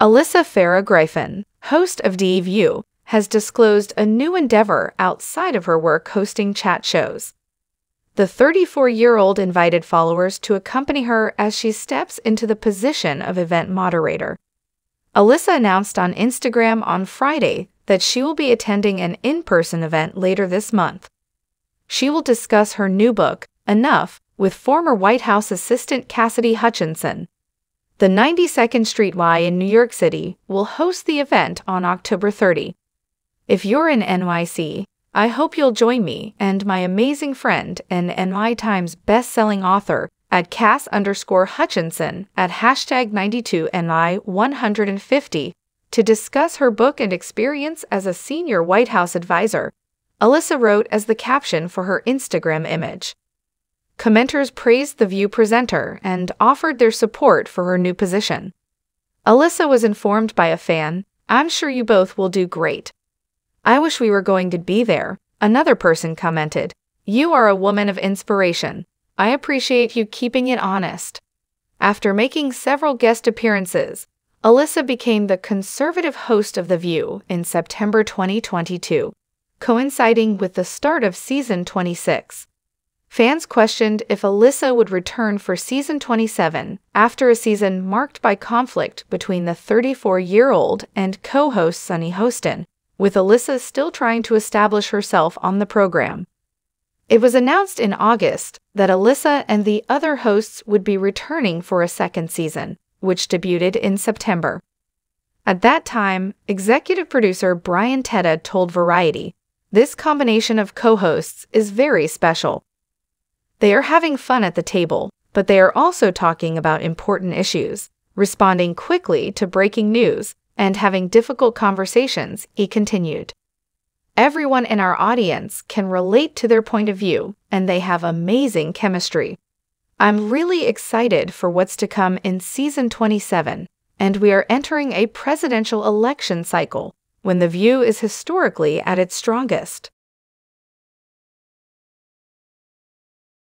Alyssa Farah Griffin, host of View, has disclosed a new endeavor outside of her work hosting chat shows. The 34 year old invited followers to accompany her as she steps into the position of event moderator. Alyssa announced on Instagram on Friday that she will be attending an in person event later this month. She will discuss her new book, Enough, with former White House assistant Cassidy Hutchinson. The 92nd Street Y in New York City will host the event on October 30. If you're in NYC, I hope you'll join me and my amazing friend and NY Times best-selling author at Cass underscore Hutchinson at hashtag 92NY150 to discuss her book and experience as a senior White House advisor. Alyssa wrote as the caption for her Instagram image. Commenters praised the View presenter and offered their support for her new position. Alyssa was informed by a fan, I'm sure you both will do great. I wish we were going to be there. Another person commented, You are a woman of inspiration. I appreciate you keeping it honest. After making several guest appearances, Alyssa became the conservative host of The View in September 2022, coinciding with the start of season 26. Fans questioned if Alyssa would return for season 27 after a season marked by conflict between the 34 year old and co host Sunny Hostin, with Alyssa still trying to establish herself on the program. It was announced in August that Alyssa and the other hosts would be returning for a second season, which debuted in September. At that time, executive producer Brian Teta told Variety, This combination of co hosts is very special. They are having fun at the table, but they are also talking about important issues, responding quickly to breaking news, and having difficult conversations, he continued. Everyone in our audience can relate to their point of view, and they have amazing chemistry. I'm really excited for what's to come in season 27, and we are entering a presidential election cycle when The View is historically at its strongest.